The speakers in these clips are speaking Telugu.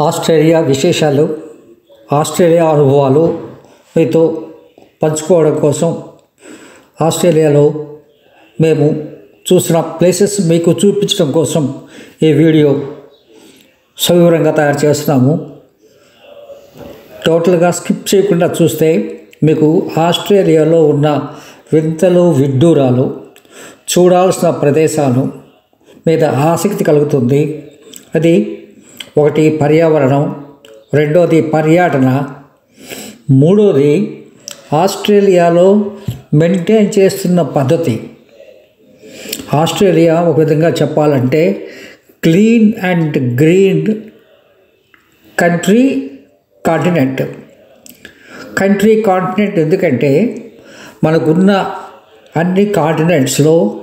ఆస్ట్రేలియా విశేషాలు ఆస్ట్రేలియా అనుభవాలు మీతో పంచుకోవడం కోసం ఆస్ట్రేలియాలో మేము చూసిన ప్లేసెస్ మీకు చూపించడం కోసం ఈ వీడియో సవివరంగా తయారు చేస్తున్నాము. టోటల్గా స్కిప్ చేయకుండా చూస్తే మీకు ఆస్ట్రేలియాలో ఉన్న వింతలు విడ్డూరాలు చూడాల్సిన ప్రదేశాలు మీద ఆసక్తి కలుగుతుంది. అది ఒకటి పర్యావరణం రెండోది పర్యటన మూడోది ఆస్ట్రేలియాలో మెయింటైన్ చేస్తున్న పద్ధతి. ఆస్ట్రేలియా ఒక విధంగా చెప్పాలంటే clean and green country continent. Country continent ఎందుకంటే మనకున్న అన్ని కాంటినెంట్స్లో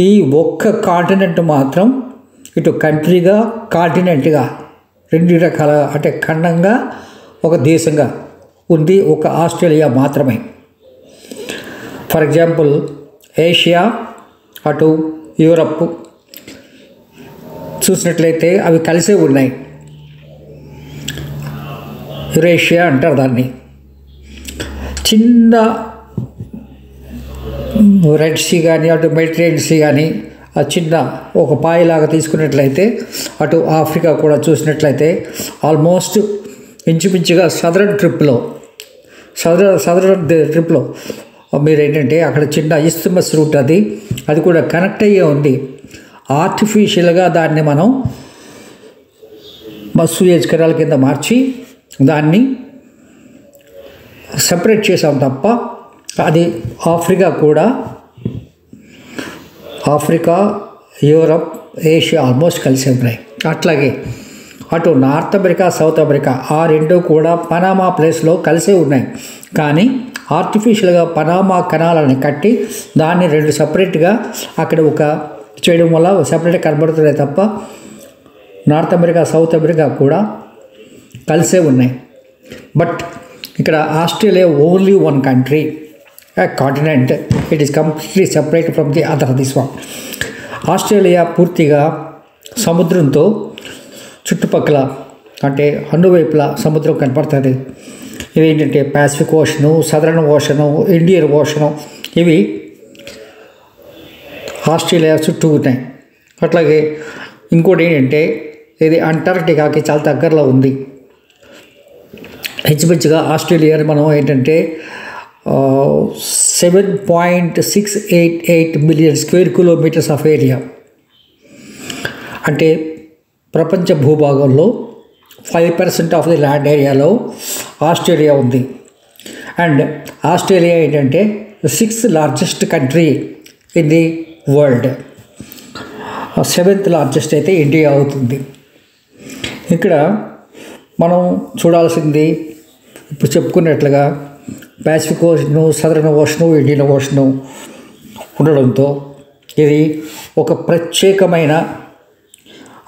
ఈ ఒక్క కాంటినెంట్ మాత్రం ఇటు కంట్రీగా కాంటినెంట్గా రెండు రకాల అంటే ఖండంగా ఒక దేశంగా ఉంది ఒక ఆస్ట్రేలియా మాత్రమే. ఫర్ ఎగ్జాంపుల్ ఏషియా అటు యూరప్ చూసినట్లయితే అవి కలిసే ఉన్నాయి. యురేషియా అంటారు దాన్ని. చిన్న రెడ్ సీ కానీ అటు మెడిటరేనియన్ సీ కానీ చిన్న ఒక పాయిలాగా తీసుకున్నట్లయితే అటు ఆఫ్రికా కూడా చూసినట్లయితే ఆల్మోస్ట్ ఇంచుమించుగా సదరన్ ట్రిప్లో సదర సదరన్ ట్రిప్లో మీరు ఏంటంటే అక్కడ చిన్న ఇస్తుమస్ రూట్ అది అది కూడా కనెక్ట్ అయ్యే ఉంది. ఆర్టిఫిషియల్గా దాన్ని మనం సూయేజ్ కెనాల్ కింద మార్చి దాన్ని సపరేట్ చేసాం తప్ప అది ఆఫ్రికా కూడా ఆఫ్రికా యూరప్ ఏషియా ఆల్మోస్ట్ కలిసి ఉన్నాయి. అట్లాగే అటు నార్త్ అమెరికా సౌత్ అమెరికా ఆ రెండు కూడా పనామా ప్లేస్లో కలిసే ఉన్నాయి. కానీ ఆర్టిఫిషియల్గా పనామా కణాలను కట్టి దాన్ని రెండు సపరేట్గా అక్కడ ఒక చేయడం వల్ల సపరేట్గా కనబడుతున్నాయి తప్ప నార్త్ అమెరికా సౌత్ అమెరికా కూడా కలిసే ఉన్నాయి. బట్ ఇక్కడ Australia only one country continent. It is completely separate from the other this one Australia పూర్తిగా సముద్రంతో చుట్టుపక్కల అంటే అన్నువైపులా సముద్రం కనపడుతుంది. ఇవి ఏంటంటే Pacific Ocean Southern Ocean Indian Ocean ఇవి ఆస్ట్రేలియా చుట్టూ ఉన్నాయి. అట్లాగే ఇంకోటి ఏంటంటే ఇది అంటార్క్టికాకి చాలా దగ్గరలో ఉంది. హెచ్చుమించుగా ఆస్ట్రేలియాని మనం ఏంటంటే seven point six eight eight million square kilometres of area అంటే ప్రపంచ భూభాగంలో five percent of the land ఏరియాలో ఆస్ట్రేలియా ఉంది. అండ్ ఆస్ట్రేలియా ఏంటంటే sixth largest country in the world seventh largest అయితే ఇండియా అవుతుంది. ఇక్కడ మనం చూడాల్సింది ఇప్పుడు చెప్పుకున్నట్లుగా Pacific Ocean Southern Ocean Indian Ocean ఉండడంతో ఇది ఒక ప్రత్యేకమైన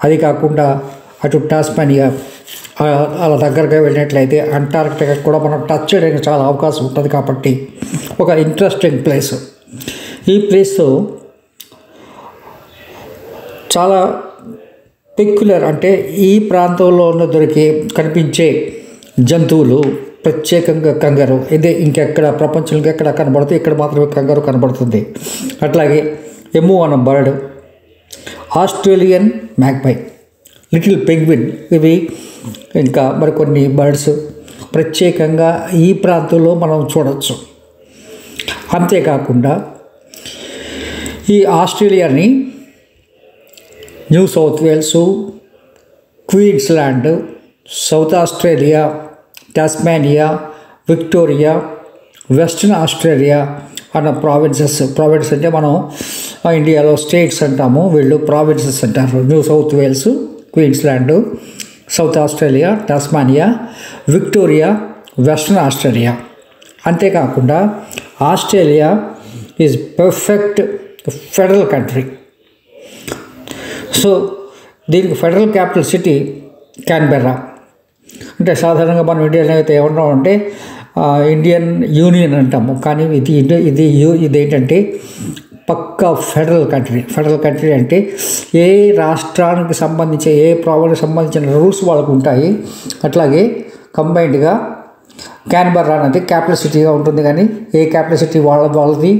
అది కాకుండా అటు టాస్మానియా అలా దగ్గరగా వెళ్ళినట్లయితే అంటార్క్టికా కూడా మనం టచ్ చేయడానికి చాలా అవకాశం ఉంటుంది కాబట్టి ఒక ఇంట్రెస్టింగ్ ప్లేస్ ఈ ప్లేస్ చాలా పెక్యులర్ అంటే ఈ ప్రాంతంలో ఉన్న దొరికే కనిపించే జంతువులు ప్రత్యేకంగా కంగారు. ఇదే ఇంకెక్కడ ప్రపంచంలో ఎక్కడ కనబడుతుంది ఇక్కడ మాత్రమే కంగారు కనబడుతుంది. అట్లాగే ఎమ్ము అన్న bird Australian magpie little penguin ఇవి ఇంకా మరికొన్ని బర్డ్స్ ప్రత్యేకంగా ఈ ప్రాంతంలో మనం చూడవచ్చు అంతేకాకుండా ఈ ఆస్ట్రేలియాని New South Wales Queensland South Australia Tasmania Victoria Western Australia అన్న ప్రావిన్సెస్ ప్రావిన్స్ అంటే మనం ఇండియాలో స్టేట్స్ అంటాము. వీళ్ళు ప్రావిన్సెస్ అంటారు. New South Wales Queensland South Australia Tasmania Victoria Western Australia. అంతేకాకుండా Australia is perfect federal country so దీనికి ఫెడరల్ క్యాపిటల్ సిటీ క్యాన్బెర్రా అంటే సాధారణంగా మనం ఇండియాలో అయితే ఏమంటామంటే ఇండియన్ యూనియన్ అంటాము. కానీ ఇది ఇది ఇది ఏంటంటే పక్కా ఫెడరల్ కంట్రీ. ఫెడరల్ కంట్రీ అంటే ఏ రాష్ట్రానికి సంబంధించి ఏ ప్రాబ్లంకి సంబంధించిన రూల్స్ వాళ్ళకు ఉంటాయి. అట్లాగే కంబైన్డ్గా క్యాన్బర్రా అనేది క్యాపిటల్ సిటీగా ఉంటుంది కానీ ఏ క్యాపిటల్ సిటీ వాళ్ళ వాళ్ళది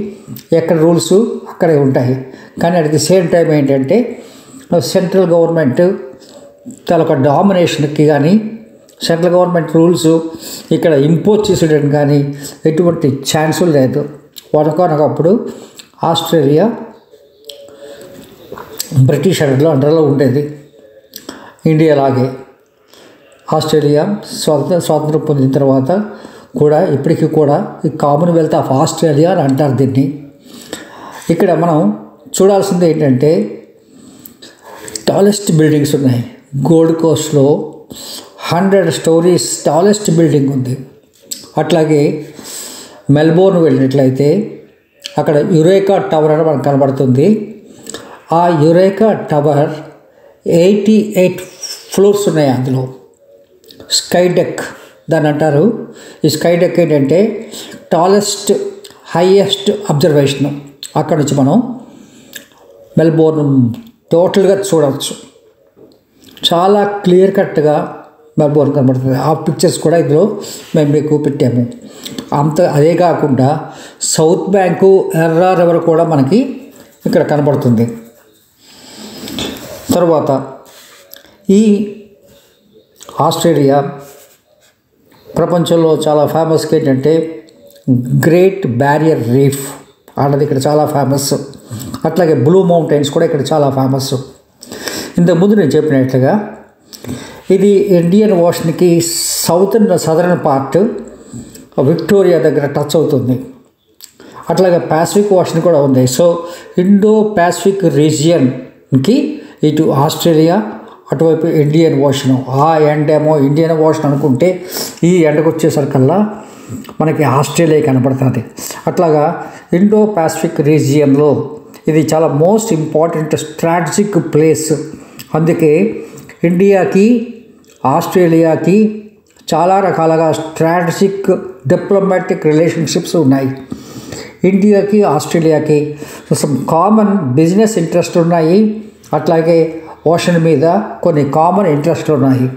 ఎక్కడ రూల్స్ అక్కడే ఉంటాయి. కానీ అట్ ది సేమ్ టైం ఏంటంటే సెంట్రల్ గవర్నమెంట్ తలొక డామినేషన్కి కానీ సెంట్రల్ గవర్నమెంట్ రూల్స్ ఇక్కడ ఇంపోజ్ చేసేయడం కానీ ఎటువంటి ఛాన్సులు లేదు. వనకొనకప్పుడు ఆస్ట్రేలియా బ్రిటిష్ అండర్లో అండర్లో ఉండేది. ఇండియా లాగే ఆస్ట్రేలియా స్వాతంత్ర స్వాతంత్రం పొందిన తర్వాత కూడా ఇప్పటికీ కూడా ఈ కామన్వెల్త్ ఆఫ్ ఆస్ట్రేలియా అని అంటారు దీన్ని. ఇక్కడ మనం చూడాల్సింది ఏంటంటే టాలెస్ట్ బిల్డింగ్స్ ఉన్నాయి. గోల్డ్ కోస్ట్లో హండ్రెడ్ స్టోరీస్ టాలెస్ట్ బిల్డింగ్ ఉంది. అట్లాగే మెల్బోర్న్ వెళ్ళినట్లయితే అక్కడ యురేకా టవర్ అని మనకు కనబడుతుంది. ఆ Eureka Tower eighty eight floors ఉన్నాయి అందులో. స్కై డెక్ దాన్ని అంటారు. ఈ స్కై డెక్ ఏంటంటే టాలెస్ట్ హైయెస్ట్ అబ్జర్వేషన్. అక్కడ నుంచి మనం మెల్బోర్న్ టోటల్గా చూడవచ్చు. చాలా క్లియర్ కట్గా మెల్బోర్న్ కనబడుతుంది. ఆ పిక్చర్స్ కూడా ఇందులో మేము మీకు పెట్టాము. అంత అదే కాకుండా సౌత్ బ్యాంకు ఎర్రా రివర్ కూడా మనకి ఇక్కడ కనబడుతుంది. తర్వాత ఈ ఆస్ట్రేలియా ప్రపంచంలో చాలా ఫేమస్ ఏంటంటే గ్రేట్ బ్యారియర్ రీఫ్ అన్నది ఇక్కడ చాలా ఫేమస్ అట్లాగే బ్లూ మౌంటైన్స్ కూడా ఇక్కడ చాలా ఫేమస్ ఇంతకుముందు నేను చెప్పినట్లుగా ఇది ఇండియన్ ఓషన్కి సౌతర్న్ సదరన్ పార్ట్ విక్టోరియా దగ్గర టచ్ అవుతుంది. అట్లాగే పాసిఫిక్ ఓషన్ కూడా ఉంది. సో ఇండో పాసిఫిక్ రీజియన్కి ఇటు ఆస్ట్రేలియా అటువైపు ఇండియన్ ఓషన్. ఆ ఎండ్ ఏమో ఇండియన్ ఓషన్ అనుకుంటే ఈ ఎండకు వచ్చేసరికల్లా మనకి ఆస్ట్రేలియా కనబడుతుంది అట్లాగా ఇండో పాసిఫిక్ రీజియన్లో ఇది చాలా మోస్ట్ ఇంపార్టెంట్ స్ట్రాటజిక్ ప్లేస్. అందుకే ఇండియాకి ఆస్ట్రేలియాకి చాలా రకాలుగా స్ట్రాటజిక్ డిప్లొమాటిక్ రిలేషన్షిప్స్ ఉన్నాయి. ఇండియాకి ఆస్ట్రేలియాకి కామన్ బిజినెస్ ఇంట్రెస్ట్ ఉన్నాయి. అట్లాగే ఓషన్ మీద కొన్ని కామన్ ఇంట్రెస్ట్ ఉన్నాయి.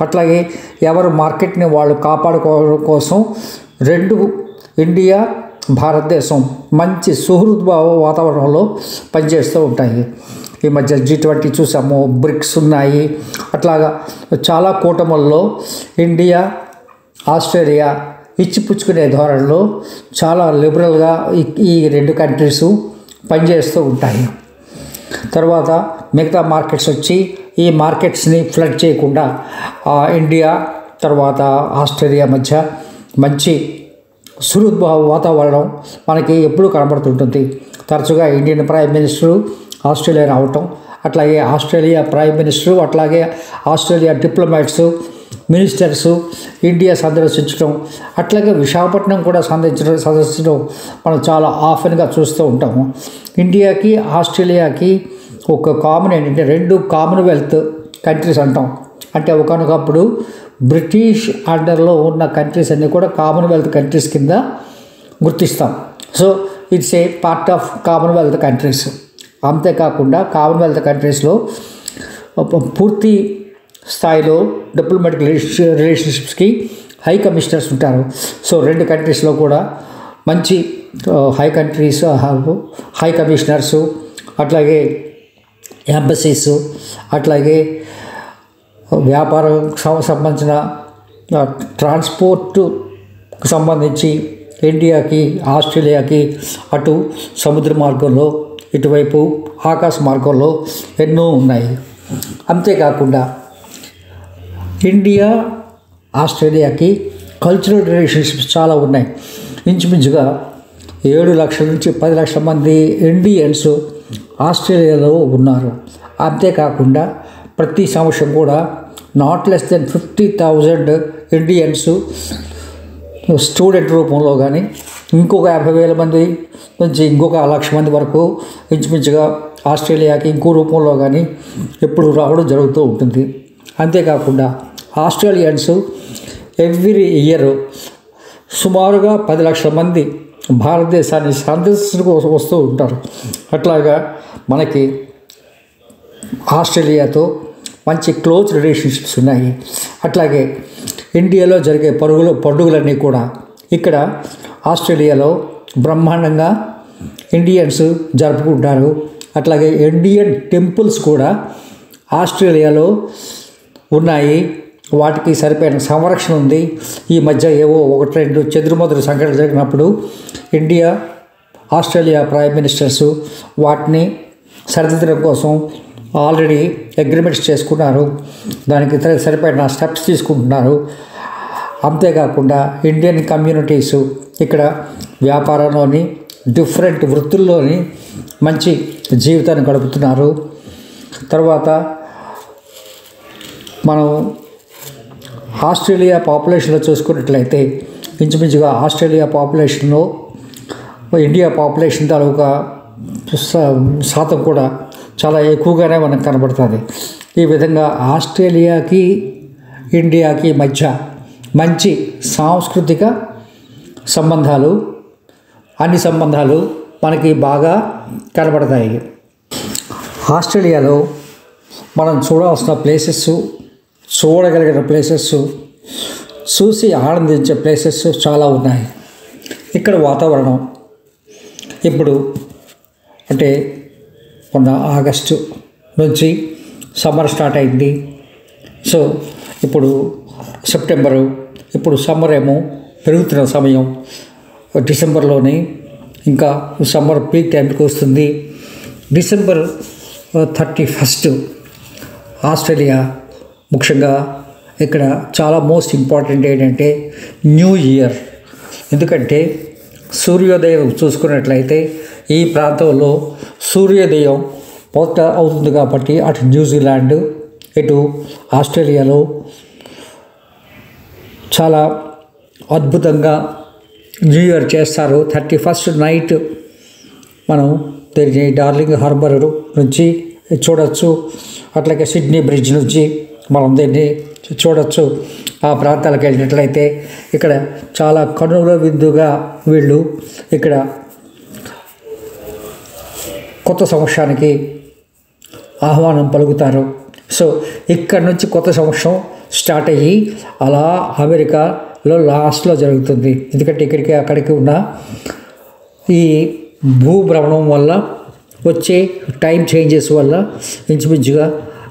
అట్లాగే ఎవరు మార్కెట్ని వాళ్ళు కాపాడుకోవడం కోసం రెండు ఇండియా భారతదేశం మంచి సుహృద్భావ వాతావరణంలో పనిచేస్తూ ఉంటాయి. ఈ మధ్య జీ ట్వంటీ చూసాము బ్రిక్స్ ఉన్నాయి. అట్లాగా చాలా కూటముల్లో ఇండియా ఆస్ట్రేలియా ఇచ్చిపుచ్చుకునే ధోరణిలో చాలా లిబరల్గా ఈ- ఈ రెండు కంట్రీస్ పనిచేస్తూ ఉంటాయి. తర్వాత మిగతా మార్కెట్స్ వచ్చి ఈ మార్కెట్స్ని ఫ్లడ్ చేయకుండా ఆ, ఇండియా తర్వాత ఆస్ట్రేలియా మధ్య మంచి సుహృద్భావ వాతావరణం మనకి ఎప్పుడూ కనబడుతుంటుంది. తరచుగా ఇండియన్ ప్రైమ్ మినిస్టరు ఆస్ట్రేలియా రావటం అట్లాగే ఆస్ట్రేలియా ప్రైమ్ మినిస్టరు అట్లాగే ఆస్ట్రేలియా డిప్లొమాట్స్ మినిస్టర్స్ ఇండియా సందర్శించడం అట్లాగే విశాఖపట్నం కూడా సందర్శించడం సందర్శించడం మనం చాలా ఆఫెన్గా చూస్తూ ఉంటాము. ఇండియాకి ఆస్ట్రేలియాకి ఒక కామన్ ఏంటంటే రెండు కామన్వెల్త్ కంట్రీస్ అంటాం. అంటే ఒకనొకప్పుడు బ్రిటిష్ అండర్లో ఉన్న కంట్రీస్ అన్నీ కూడా కామన్వెల్త్ కంట్రీస్ కింద గుర్తిస్తాం. So it's a part of Commonwealth countries. అంతేకాకుండా కామన్వెల్త్ కంట్రీస్లో పూర్తి స్థాయిలో డిప్లొమాటిక్ రిలేషన్షిప్స్కి హై కమిషనర్స్ ఉంటారు. సో రెండు కంట్రీస్లో కూడా మంచి హై కంట్రీస్ హై కమిషనర్సు అట్లాగే ఎంబసీస్ అట్లాగే వ్యాపారం సం- సంబంధించిన ట్రాన్స్పోర్టుకు సంబంధించి ఇండియాకి ఆస్ట్రేలియాకి అటు సముద్ర మార్గంలో ఇటువైపు ఆకాశ మార్గంలో ఎన్నో ఉన్నాయి. అంతేకాకుండా ఇండియా ఆస్ట్రేలియాకి కల్చరల్ రిలేషన్షిప్స్ చాలా ఉన్నాయి. ఇంచుమించుగా ఏడు లక్షల నుంచి పది లక్షల మంది ఇండియన్స్ ఆస్ట్రేలియాలో ఉన్నారు. అంతేకాకుండా ప్రతి సంవత్సరం కూడా not less than fifty thousand Indians student రూపంలో కానీ ఇంకొక యాభై వేల మంది నుంచి ఇంకొక లక్ష మంది వరకు ఇంచుమించుగా ఆస్ట్రేలియాకి ఇంకో రూపంలో కానీ ఎప్పుడు రావడం జరుగుతూ ఉంటుంది. అంతేకాకుండా ఆస్ట్రేలియన్స్ ఎవ్రీ ఇయర్ సుమారుగా పది లక్షల మంది భారతదేశాన్ని సందర్శించడానికి వస్తూ ఉంటారు. అట్లాగా మనకి ఆస్ట్రేలియాతో మంచి క్లోజ్ రిలేషన్షిప్స్ ఉన్నాయి. అట్లాగే ఇండియాలో జరిగే పరుగులు పండుగలన్నీ కూడా ఇక్కడ ఆస్ట్రేలియాలో బ్రహ్మాండంగా ఇండియన్స్ జరుపుకుంటారు. అట్లాగే ఇండియన్ టెంపుల్స్ కూడా ఆస్ట్రేలియాలో ఉన్నాయి. వాటికి సరిపోయిన సంరక్షణ ఉంది. ఈ మధ్య ఏవో ఒకటి రెండు చెదురుమదురు సంఘటనలు జరిగినప్పుడు ఇండియా ఆస్ట్రేలియా ప్రైమ్ మినిస్టర్స్ వాటిని సరిదిద్దడం కోసం ఆల్రెడీ అగ్రిమెంట్స్ చేసుకున్నారు. దానికి సరిపడిన స్టెప్స్ తీసుకుంటున్నారు. అంతేకాకుండా ఇండియన్ కమ్యూనిటీస్ ఇక్కడ వ్యాపారంలోని డిఫరెంట్ వృత్తుల్లోని మంచి జీవితాన్ని గడుపుతున్నారు. తర్వాత మనం ఆస్ట్రేలియా పాపులేషన్లో చూసుకున్నట్లయితే ఇంచుమించుగా ఆస్ట్రేలియా పాపులేషన్లో ఇండియా పాపులేషన్ తాలూకా శాతం కూడా చాలా ఎక్కువగానే మనకు కనబడుతుంది. ఈ విధంగా ఆస్ట్రేలియాకి ఇండియాకి మధ్య మంచి సాంస్కృతిక సంబంధాలు అన్ని సంబంధాలు మనకి బాగా కనబడతాయి. ఆస్ట్రేలియాలో మనం చూడాల్సిన ప్లేసెస్ చూడగలిగిన ప్లేసెస్ చూసి ఆనందించే ప్లేసెస్ చాలా ఉన్నాయి. ఇక్కడ వాతావరణం ఇప్పుడు అంటే మొన్న ఆగస్టు నుంచి సమ్మర్ స్టార్ట్ అయింది. సో ఇప్పుడు సెప్టెంబరు ఇప్పుడు సమ్మర్ ఏమో పెరుగుతున్న సమయం. డిసెంబర్లోనే ఇంకా సమ్మర్ పీక్ టైంకి వస్తుంది. డిసెంబర్ థర్టీ ఫస్ట్ ఆస్ట్రేలియా ముఖ్యంగా ఇక్కడ చాలా మోస్ట్ ఇంపార్టెంట్ ఏంటంటే న్యూ ఇయర్. ఎందుకంటే సూర్యోదయం చూసుకున్నట్లయితే ఈ ప్రాంతంలో సూర్యోదయం పోత అవుతుంది కాబట్టి అటు న్యూజిలాండ్ ఇటు ఆస్ట్రేలియాలో చాలా అద్భుతంగా న్యూ ఇయర్ చేస్తారు. థర్టీ ఫస్ట్ నైట్ మనం తిరిగి డార్లింగ్ హార్బర్ నుంచి చూడొచ్చు. అట్లాగే సిడ్నీ బ్రిడ్జ్ నుంచి మనం దీన్ని చూడొచ్చు. ఆ ప్రాంతాలకు వెళ్ళినట్లయితే ఇక్కడ చాలా కనుల విందుగా వీళ్ళు ఇక్కడ కొత్త సంవత్సరానికి ఆహ్వానం పలుకుతారు. సో ఇక్కడ నుంచి కొత్త సంవత్సరం స్టార్ట్ అయ్యి అలా అమెరికాలో లాస్ట్లో జరుగుతుంది. ఎందుకంటే ఇక్కడికి అక్కడికి ఉన్న ఈ భూభ్రమణం వల్ల వచ్చే టైం చేంజెస్ వల్ల ఇంచుమించుగా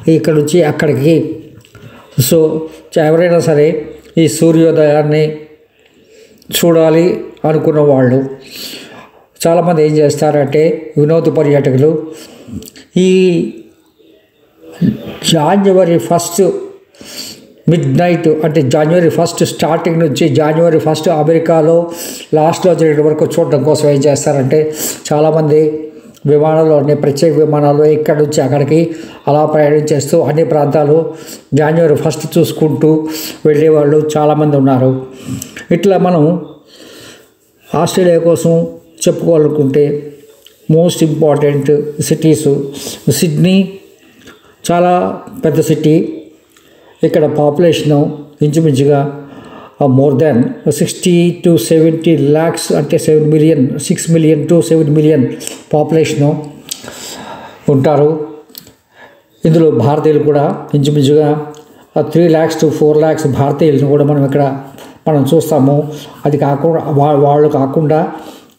ఇక్కడ నుంచి అక్కడికి. సో ఎవరైనా సరే ఈ సూర్యోదయాన్ని చూడాలి అనుకున్న వాళ్ళు చాలామంది ఏం చేస్తారంటే వినోద పర్యాటకులు ఈ జాన్వరి ఫస్ట్ మిడ్ నైట్ అంటే జనవరి ఫస్ట్ స్టార్టింగ్ నుంచి జనవరి ఫస్ట్ అమెరికాలో లాస్ట్లో జరిగిన వరకు చూడడం కోసం ఏం చేస్తారంటే చాలామంది విమానాలు అన్ని ప్రత్యేక విమానాలు ఇక్కడ నుంచి అక్కడికి అలా ప్రయాణం చేస్తూ అన్ని ప్రాంతాలు జనవరి ఫస్ట్ చూసుకుంటూ వెళ్ళేవాళ్ళు చాలామంది ఉన్నారు. ఇట్లా మనం ఆస్ట్రేలియా కోసం చెప్పుకోవాలనుకుంటే మోస్ట్ ఇంపార్టెంట్ సిటీస్ సిడ్నీ చాలా పెద్ద సిటీ ఇక్కడ పాపులేషను ఇంచుమించుగా more than sixty to seventy lakhs అంటే seven million six million to seven million population ఉంటారు. ఇందులో భారతీయులు కూడా ఇంచుమించుగా three lakhs to four lakhs భారతీయులను కూడా మనం ఇక్కడ మనం చూస్తాము. అది కాకుండా వా- వాళ్ళు కాకుండా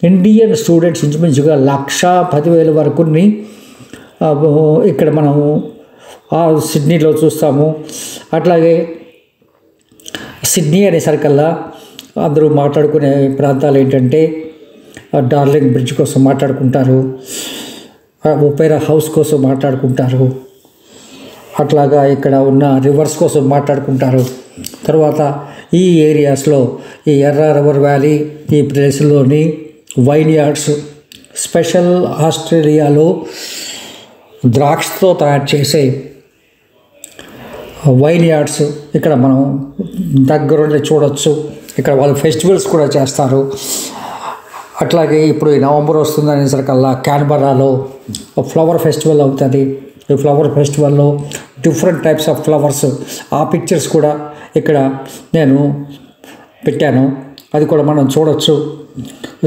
ఇండియన్ స్టూడెంట్స్ ఇంచుమించుగా లక్ష పదివేల వరకుని uh, ఇక్కడ మనము uh, సిడ్నీలో చూస్తాము. అట్లాగే సిడ్నీ అనేసరికల్లా అందరూ మాట్లాడుకునే ప్రాంతాలు ఏంటంటే డార్లింగ్ బ్రిడ్జ్ కోసం మాట్లాడుకుంటారు ఆ ఒపేరా హౌస్ కోసం మాట్లాడుకుంటారు అట్లాగా ఇక్కడ ఉన్న రివర్స్ కోసం మాట్లాడుకుంటారు. తర్వాత ఈ ఏరియాస్లో ఈ ఎర్ర రివర్ వ్యాలీ ఈ ప్లేస్లోని వైన్ యార్డ్స్ స్పెషల్ ఆస్ట్రేలియాలో ద్రాక్షతో తయారు చేసే వైన్ యార్డ్స్ ఇక్కడ మనం దగ్గరుండి చూడొచ్చు. ఇక్కడ వాళ్ళు ఫెస్టివల్స్ కూడా చేస్తారు. అట్లాగే ఇప్పుడు ఈ నవంబర్ వస్తుందనేసరికల్లా క్యాన్బరాలో ఫ్లవర్ ఫెస్టివల్ అవుతుంది. ఈ ఫ్లవర్ ఫెస్టివల్లో డిఫరెంట్ టైప్స్ ఆఫ్ ఫ్లవర్స్ ఆ పిక్చర్స్ కూడా ఇక్కడ నేను పెట్టాను. అది కూడా మనం చూడొచ్చు.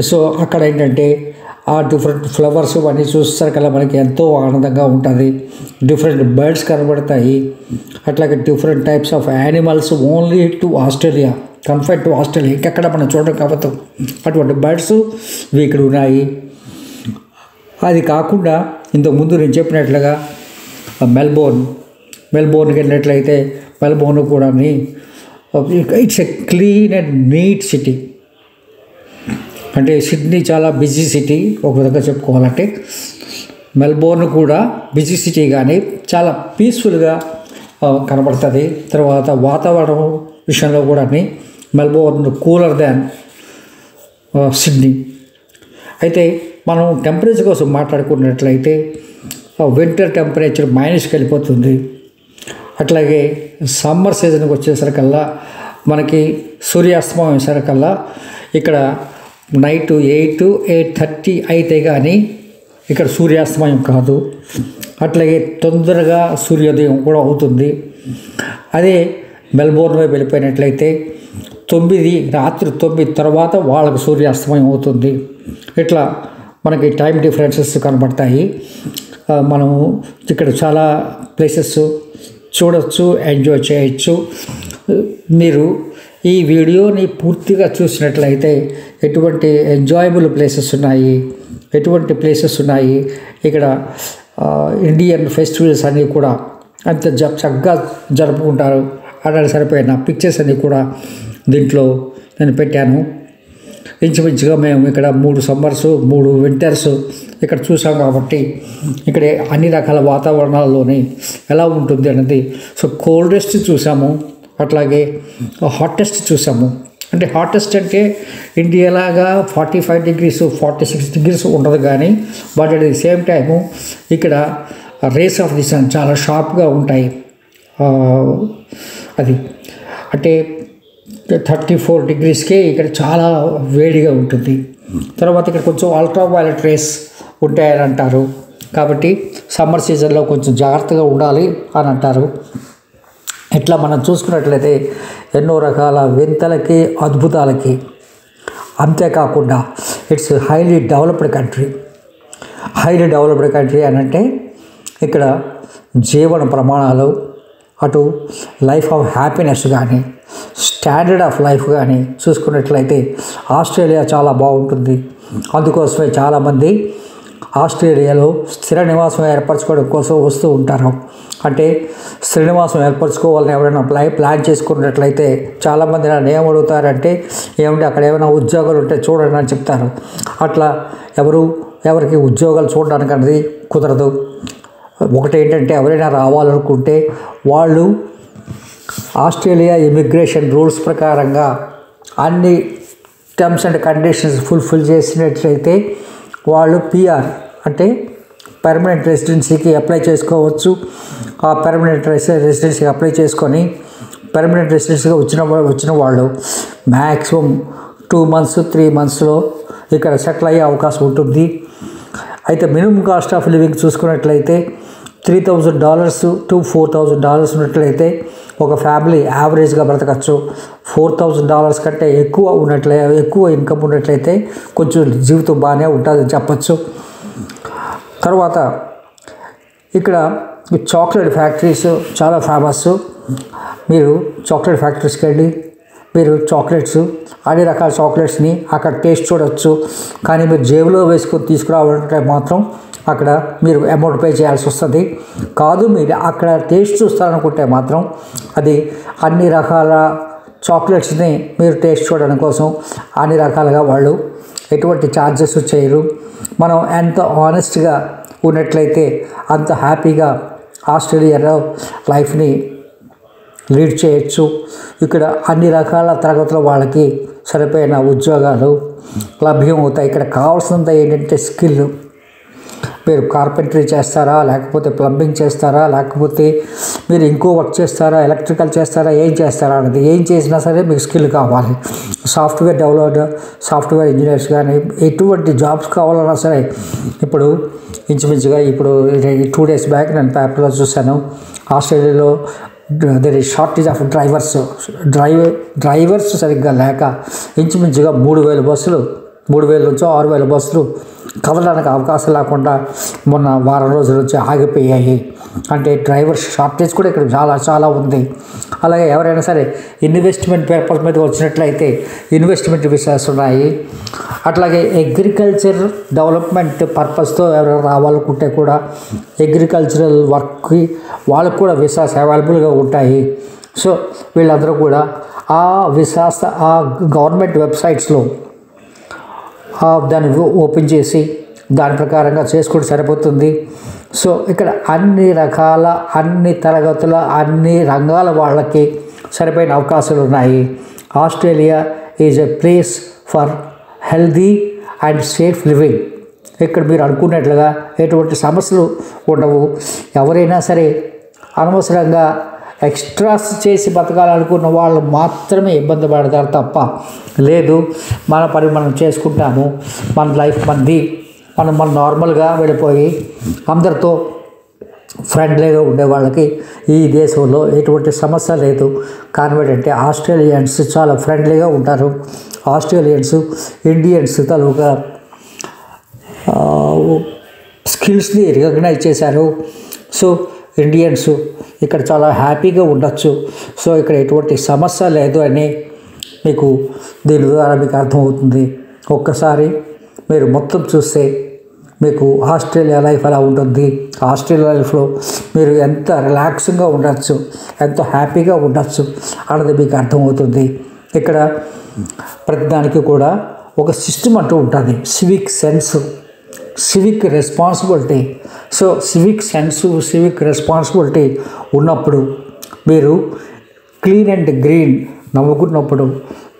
సో అక్కడ ఏంటంటే ఆ డిఫరెంట్ ఫ్లవర్స్ అన్నీ చూసేసరికల్లా మనకి ఎంతో ఆనందంగా ఉంటుంది. డిఫరెంట్ బర్డ్స్ కనబడతాయి. అట్లాగే different types of animals only to Australia confine to Australia ఇంకెక్కడ మనం చూడడం కాబట్టి అటువంటి బర్డ్స్ ఇవి ఇక్కడ ఉన్నాయి. అది కాకుండా ఇంతకుముందు నేను చెప్పినట్లుగా మెల్బోర్న్ మెల్బోర్న్కి వెళ్ళినట్లయితే మెల్బోర్న్ కూడా it's a clean and neat city అంటే సిడ్నీ చాలా బిజీ సిటీ ఒక విధంగా చెప్పుకోవాలంటే. మెల్బోర్న్ కూడా బిజీ సిటీ కానీ చాలా పీస్ఫుల్గా కనబడుతుంది. తర్వాత వాతావరణం విషయంలో కూడా మెల్బోర్న్ కూలర్ దాన్ సిడ్నీ. అయితే మనం టెంపరేచర్ కోసం మాట్లాడుకున్నట్లయితే వింటర్ టెంపరేచర్ మైనస్కి వెళ్ళిపోతుంది. అట్లాగే సమ్మర్ సీజన్కి వచ్చేసరికల్లా మనకి సూర్యాస్తమయం వేసరికల్లా ఇక్కడ నైట్ ఎయిట్ ఎయిట్ థర్టీ అయితే కానీ ఇక్కడ సూర్యాస్తమయం కాదు. అట్లాగే తొందరగా సూర్యోదయం కూడా అవుతుంది. అదే మెల్బోర్న్ వైపు వెళ్ళిపోయినట్లయితే తొమ్మిది రాత్రి తొమ్మిది తర్వాత వాళ్ళకు సూర్యాస్తమయం అవుతుంది. ఇట్లా మనకి టైం డిఫరెన్సెస్ కనబడతాయి. మనము ఇక్కడ చాలా ప్లేసెస్ చూడొచ్చు ఎంజాయ్ చేయొచ్చు. మీరు ఈ వీడియోని పూర్తిగా చూసినట్లయితే ఎటువంటి ఎంజాయబుల్ ప్లేసెస్ ఉన్నాయి? ఎటువంటి ప్లేసెస్ ఉన్నాయి? ఇక్కడ ఇండియన్ ఫెస్టివల్స్ అన్నీ కూడా అంత జ చక్కగా జరుపుకుంటారు. అలాంటి సరిపోయిన పిక్చర్స్ అన్నీ కూడా దీంట్లో నేను పెట్టాను. ఇంచుమించుగా మేము ఇక్కడ మూడు సమ్మర్స్ మూడు వింటర్స్ ఇక్కడ చూసాం కాబట్టి ఇక్కడ అన్ని రకాల వాతావరణాల్లోని ఎలా ఉంటుంది అనేది సో కోల్డెస్ట్ చూసాము. అట్లాగే హాటెస్ట్ చూసాము. అంటే హాటెస్ట్ అంటే ఇండియాలాగా forty five degrees forty six degrees ఉండదు కానీ but at the same time ఇక్కడ రేస్ ఆఫ్ ది సన్ చాలా షార్ప్గా ఉంటాయి. అది. అంటే థర్టీ ఫోర్ డిగ్రీస్కే ఇక్కడ చాలా వేడిగా ఉంటుంది. తర్వాత ఇక్కడ కొంచెం అల్ట్రా వైలెట్ రేస్ ఉంటాయని అంటారు. కాబట్టి సమ్మర్ సీజన్లో కొంచెం జాగ్రత్తగా ఉండాలి అని అంటారు. ఇట్లా మనం చూసుకున్నట్లయితే ఎన్నో రకాల వింతలకి అద్భుతాలకి. అంతేకాకుండా it's highly developed country. Highly developed country అని అంటే ఇక్కడ జీవన ప్రమాణాలు అటు లైఫ్ ఆఫ్ హ్యాపీనెస్ కానీ స్టాండర్డ్ ఆఫ్ లైఫ్ కానీ చూసుకున్నట్లయితే ఆస్ట్రేలియా చాలా బాగుంటుంది. అందుకోసమే చాలామంది ఆస్ట్రేలియాలో స్థిర నివాసం ఏర్పరచుకోవడం కోసం వస్తూ ఉంటారు. అంటే శ్రీనివాసం ఏర్పరచుకోవాలని ఎవరైనా ప్లా ప్లాన్ చేసుకున్నట్లయితే చాలామంది నన్ను ఏమడుగుతారంటే ఏమంటే అక్కడ ఏమైనా ఉద్యోగాలు ఉంటే చూడండి అని చెప్తారు. అట్లా ఎవరు ఎవరికి ఉద్యోగాలు చూడడానికి అనేది కుదరదు. ఒకటి ఏంటంటే ఎవరైనా రావాలనుకుంటే వాళ్ళు ఆస్ట్రేలియా ఇమిగ్రేషన్ రూల్స్ ప్రకారంగా అన్ని టర్మ్స్ అండ్ కండిషన్స్ ఫుల్ఫిల్ చేసినట్లయితే వాళ్ళు పిఆర్ అంటే పర్మనెంట్ రెసిడెన్సీకి అప్లై చేసుకోవచ్చు. ఆ పర్మనెంట్ రెసిడెన్సీకి అప్లై చేసుకొని పర్మనెంట్ రెసిడెన్సీగా వచ్చిన వచ్చిన వాళ్ళు మ్యాక్సిమం టూ మంత్స్ త్రీ మంత్స్లో ఇక్కడ సెటిల్ అయ్యే అవకాశం ఉంటుంది. అయితే మినిమం కాస్ట్ ఆఫ్ లివింగ్ చూసుకున్నట్లయితే three thousand dollars to four thousand dollars ఉన్నట్లయితే ఒక ఫ్యామిలీ యావరేజ్గా బ్రతకచ్చు. ఫోర్ థౌజండ్ డాలర్స్ కంటే ఎక్కువ ఉన్నట్లే ఎక్కువ ఇన్కమ్ ఉన్నట్లయితే కొంచెం జీవితం బాగానే ఉంటుందని చెప్పచ్చు. తర్వాత ఇక్కడ చాక్లెట్ ఫ్యాక్టరీస్ చాలా ఫేమస్. మీరు చాక్లెట్ ఫ్యాక్టరీస్కి వెళ్ళి మీరు చాక్లెట్స్ అన్ని రకాల చాక్లెట్స్ని అక్కడ టేస్ట్ చూడవచ్చు కానీ మీరు జేబులో వేసుకొని తీసుకురావాలంటే మాత్రం అక్కడ మీరు అమౌంట్ పే చేయాల్సి వస్తుంది. కాదు మీరు అక్కడ టేస్ట్ చూస్తారనుకుంటే మాత్రం అది అన్ని రకాల చాక్లెట్స్ని మీరు టేస్ట్ చూడడం కోసం అన్ని రకాలుగా వాళ్ళు ఎటువంటి ఛార్జెస్ చేయరు. మనం ఎంత ఆనెస్ట్గా ఉన్నట్లయితే అంత హ్యాపీగా ఆస్ట్రేలియాలో లైఫ్ని లీడ్ చేయొచ్చు. ఇక్కడ అన్ని రకాల తరగతుల వాళ్ళకి సరిపోయిన ఉద్యోగాలు లభ్యం అవుతాయి ఇక్కడ కావాల్సినంత ఏంటంటే స్కిల్. మీరు కార్పెంటరీ చేస్తారా లేకపోతే ప్లంబింగ్ చేస్తారా లేకపోతే మీరు ఇంకో వర్క్ చేస్తారా? ఎలక్ట్రికల్ చేస్తారా? ఏం చేస్తారా? అనేది ఏం చేసినా సరే మీకు స్కిల్ కావాలి. సాఫ్ట్వేర్ డెవలపర్ సాఫ్ట్వేర్ ఇంజనీర్స్ కానీ ఎటువంటి జాబ్స్ కావాలన్నా సరే ఇప్పుడు ఇంచుమించుగా ఇప్పుడు టూ డేస్ బ్యాక్ నేను పేపర్లో చూశాను. ఆస్ట్రేలియాలో దర్ ఈ shortage of drivers drive drivers సరిగ్గా లేక ఇంచుమించుగా మూడు వేల బస్సులు మూడు వేల నుంచి ఆరు వేల బస్సులు కదలడానికి అవకాశం లేకుండా మొన్న వారం రోజుల నుంచి ఆగిపోయాయి. అంటే డ్రైవర్ షార్టేజ్ కూడా ఇక్కడ చాలా చాలా ఉంది. అలాగే ఎవరైనా సరే ఇన్వెస్ట్మెంట్ పేపర్స్ మీద వచ్చినట్లయితే ఇన్వెస్ట్మెంట్ విషయాస్ ఉన్నాయి. అట్లాగే అగ్రికల్చర్ డెవలప్మెంట్ పర్పస్తో ఎవరైనా రావాలనుకుంటే కూడా అగ్రికల్చరల్ వర్క్కి వాళ్ళకు కూడా విసాస్ అవైలబుల్గా ఉంటాయి. సో వీళ్ళందరూ కూడా ఆ విశాస్త ఆ గవర్నమెంట్ వెబ్సైట్స్లో దాన్ని ఓపెన్ చేసి దాని ప్రకారంగా చేసుకుంటే సరిపోతుంది. సో ఇక్కడ అన్ని రకాల అన్ని తరగతుల అన్ని రంగాల వాళ్ళకి సరిపోయిన అవకాశాలు ఉన్నాయి. Australia is a place for healthy and safe living ఇక్కడ మీరు అనుకున్నట్లుగా ఎటువంటి సమస్యలు ఉండవు. ఎవరైనా సరే అనవసరంగా ఎక్స్ట్రాస్ చేసి బతకాలనుకున్న వాళ్ళు మాత్రమే ఇబ్బంది పడతారు తప్ప లేదు. మన పని మనం చేసుకుంటాము. మన లైఫ్ మంది. మనం మనం నార్మల్గా వెళ్ళిపోయి అందరితో ఫ్రెండ్లీగా ఉండే వాళ్ళకి ఈ దేశంలో ఎటువంటి సమస్య లేదు. కారణం అంటే ఆస్ట్రేలియన్స్ చాలా ఫ్రెండ్లీగా ఉంటారు. ఆస్ట్రేలియన్స్ ఇండియన్స్ తాలూకా స్కిల్స్ని రికగ్నైజ్ చేశారు. సో ఇండియన్స్ ఇక్కడ చాలా హ్యాపీగా ఉండొచ్చు. సో ఇక్కడ ఎటువంటి సమస్య లేదు అని మీకు దీని ద్వారా మీకు అర్థమవుతుంది. ఒక్కసారి మీరు మొత్తం చూస్తే మీకు ఆస్ట్రేలియా లైఫ్ ఎలా ఉంటుంది? ఆస్ట్రేలియా లైఫ్లో మీరు ఎంత రిలాక్స్గా ఉండొచ్చు? ఎంత హ్యాపీగా ఉండొచ్చు? అన్నది మీకు అర్థమవుతుంది. ఇక్కడ ప్రతిదానికి కూడా ఒక సిస్టమ్ అంటూ ఉంటుంది. Civic sense. Civic responsibility so civic sense civic responsibility ఉన్నప్పుడు మీరు క్లీన్ అండ్ గ్రీన్ నవ్వుకున్నప్పుడు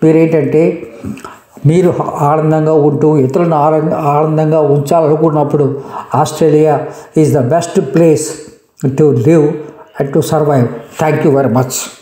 మీరేంటంటే మీరు ఆనందంగా ఉంటూ ఇతరులను ఆనంద ఆనందంగా ఉంచాలనుకున్నప్పుడు Australia is the best place to live and to survive thank you very much